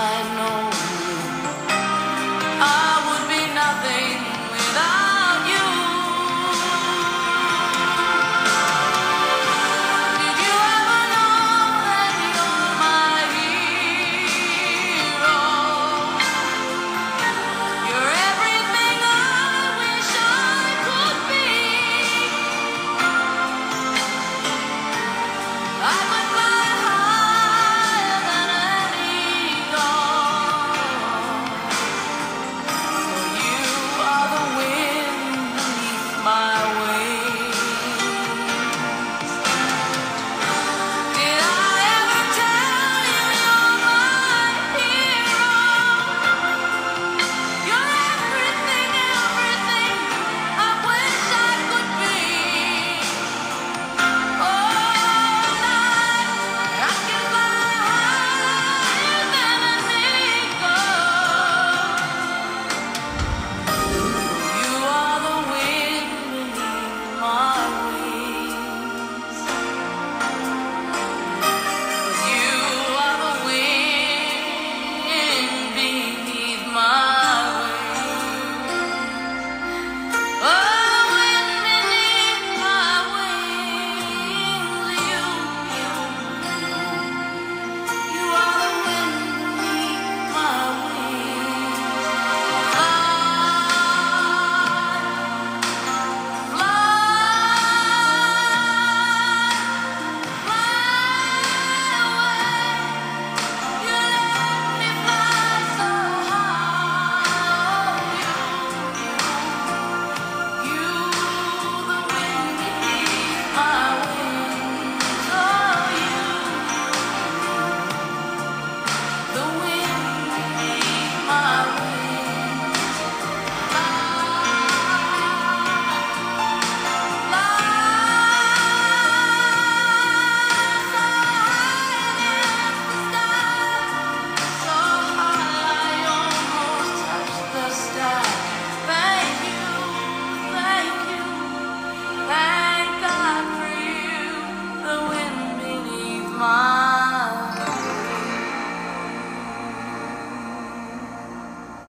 I know